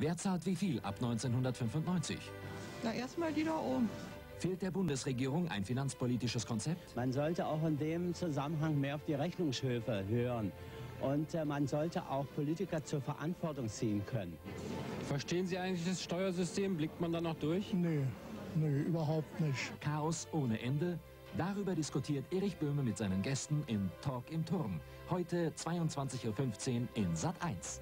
Wer zahlt wie viel ab 1995? Na, erstmal die da oben. Fehlt der Bundesregierung ein finanzpolitisches Konzept? Man sollte auch in dem Zusammenhang mehr auf die Rechnungshöfe hören. Und äh, man sollte auch Politiker zur Verantwortung ziehen können. Verstehen Sie eigentlich das Steuersystem? Blickt man da noch durch? Nee, nee, überhaupt nicht. Chaos ohne Ende? Darüber diskutiert Erich Böhme mit seinen Gästen in Talk im Turm. Heute 22.15 Uhr in Sat 1.